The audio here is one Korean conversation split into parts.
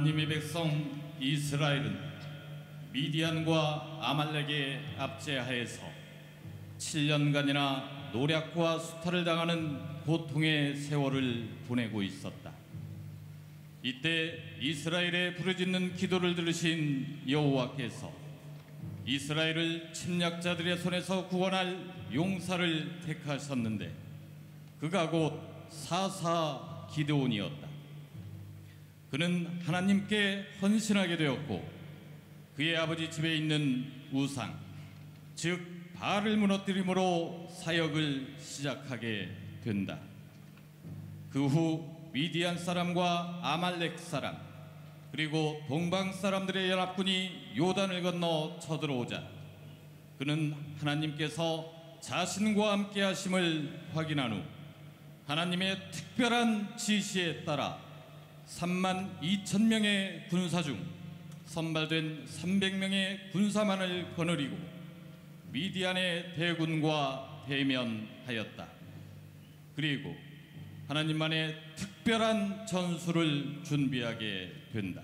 하나님의 백성 이스라엘은 미디안과 아말렉의 압제하에서 7년간이나 노략과 수탈을 당하는 고통의 세월을 보내고 있었다. 이때 이스라엘의 부르짖는 기도를 들으신 여호와께서 이스라엘을 침략자들의 손에서 구원할 용사를 택하셨는데 그가 곧 사사 기드온이었다. 그는 하나님께 헌신하게 되었고 그의 아버지 집에 있는 우상, 즉 바알을 무너뜨림으로 사역을 시작하게 된다. 그 후 미디안 사람과 아말렉 사람 그리고 동방 사람들의 연합군이 요단을 건너 쳐들어오자 그는 하나님께서 자신과 함께 하심을 확인한 후 하나님의 특별한 지시에 따라 3만 2천 명의 군사 중 선발된 300명의 군사만을 거느리고 미디안의 대군과 대면하였다. 그리고 하나님만의 특별한 전술을 준비하게 된다.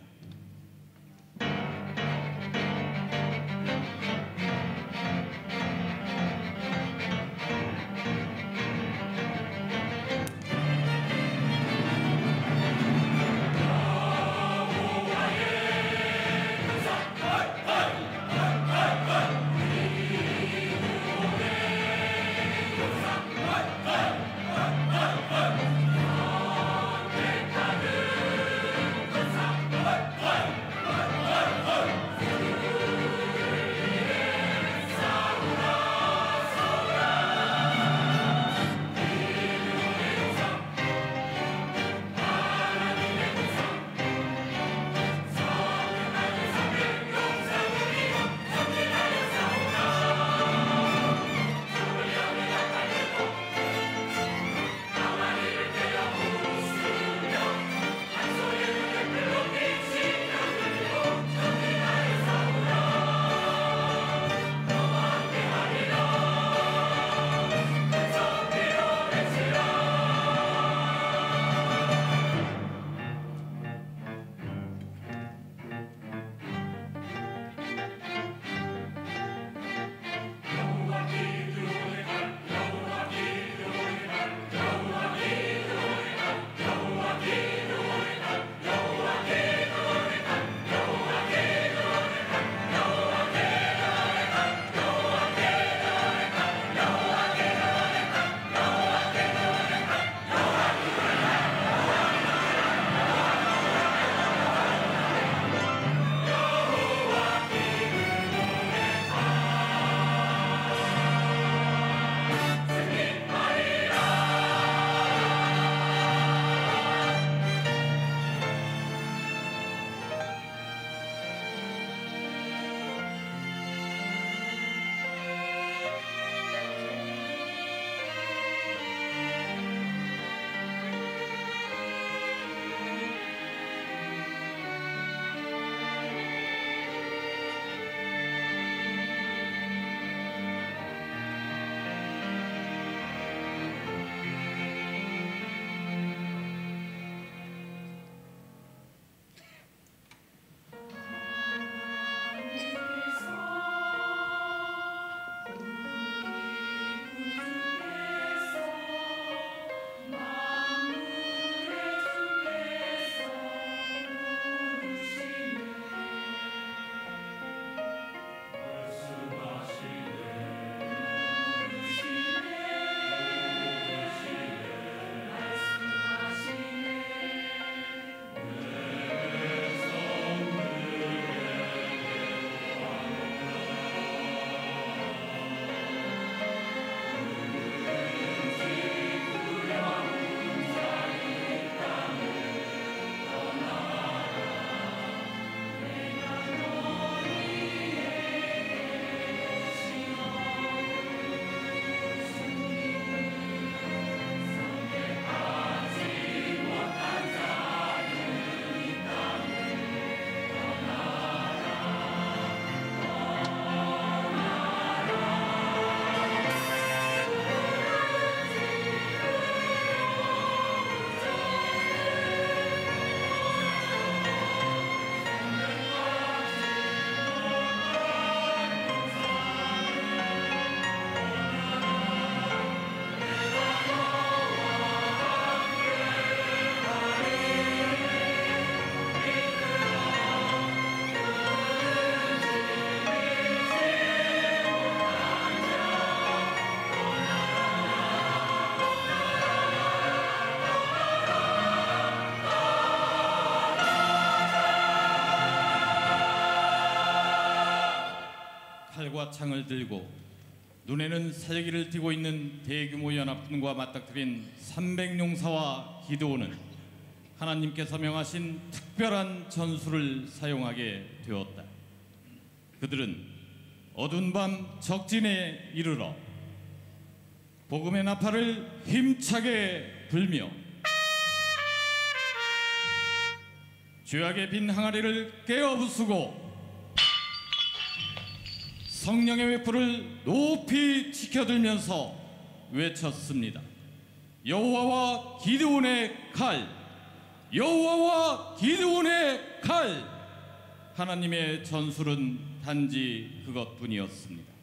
활과 창을 들고 눈에는 살기를 띠고 있는 대규모 연합군과 맞닥뜨린 300용사와 기도원은 하나님께서 명하신 특별한 전술을 사용하게 되었다. 그들은 어두운 밤 적진에 이르러 복음의 나팔을 힘차게 불며 죄악의 빈 항아리를 깨어 부수고 성령의 외포를 높이 지켜들면서 외쳤습니다. 여호와와 기드온의 칼, 여호와와 기드온의 칼. 하나님의 전술은 단지 그것뿐이었습니다.